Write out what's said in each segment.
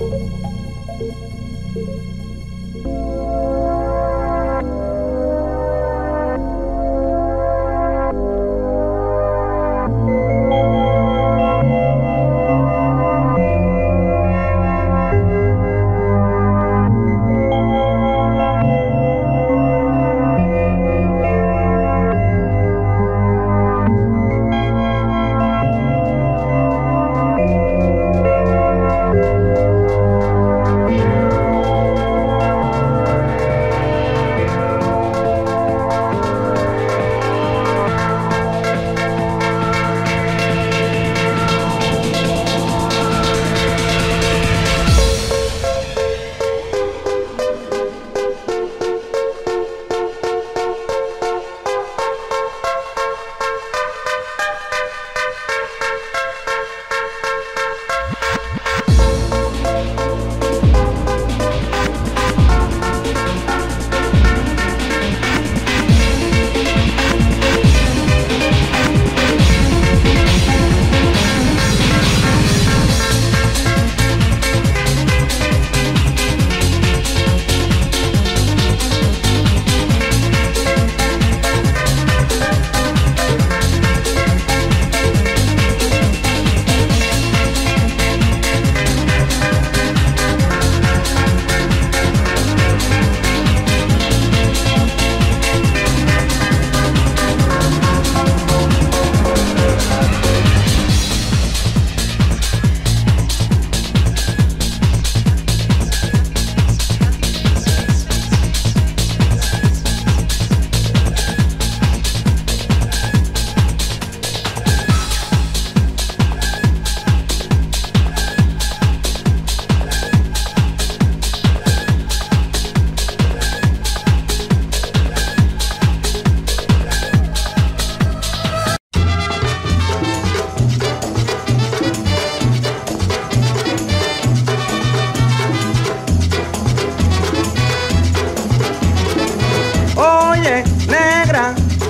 Música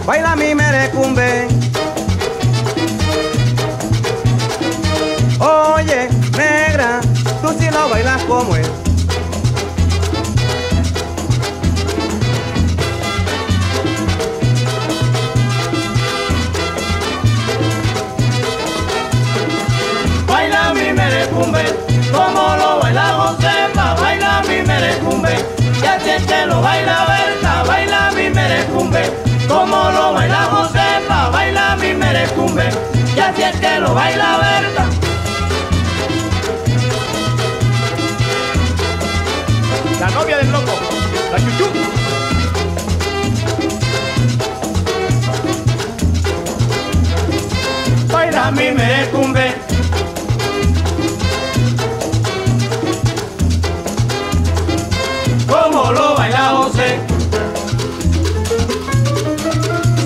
baila mi merecumbe. Oye, negra, tú si sí lo bailas como es. Merecumbe, ya siente lo baila Berta. La novia del loco, la chuchu. Baila mi merecumbe, como lo baila José.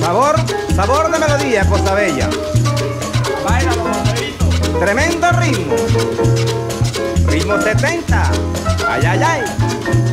Sabor, sabor de melodía, cosa bella. Baila Tremendo ritmo. Ritmo 70. Ay, ay, ay.